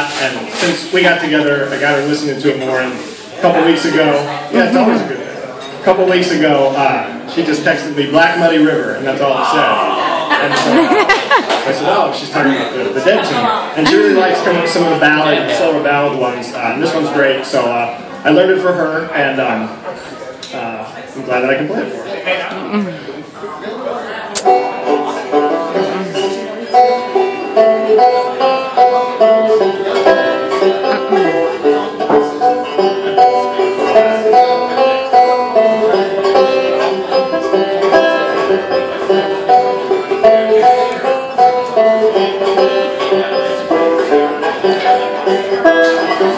And since we got together, I got her listening to it more. And a couple weeks ago, yeah, it's always a good thing. A couple weeks ago, uh, she just texted me Black Muddy River, and that's all it said. And so I said, oh, she's talking about the, the Dead tune. And she really likes some, some of the ballad, slower ballad ones. Uh, and this one's great, so uh, I learned it for her, and um, uh, I'm glad that I can play it for her. oh you.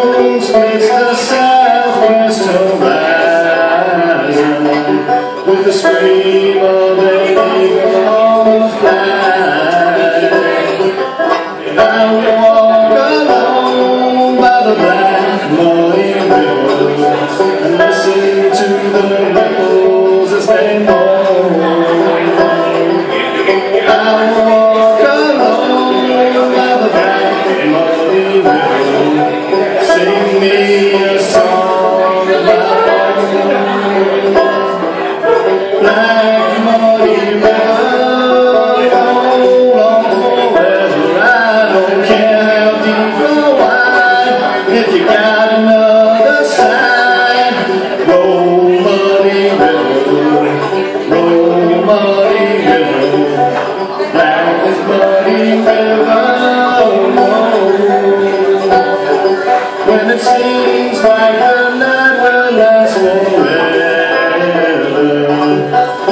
When the southwest With the scream of the I walk alone by the black muddy river When it seems like the night will last forever.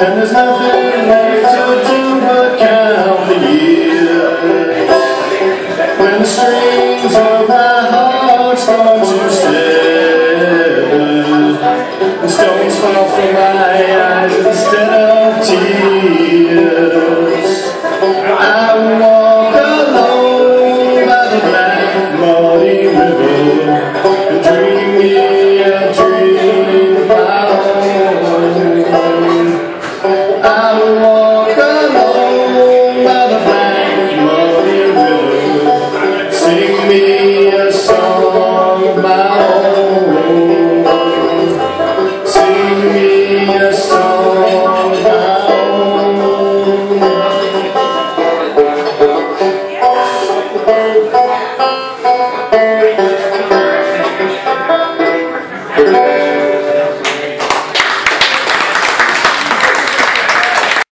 And there's nothing left to do but count the years. When the strings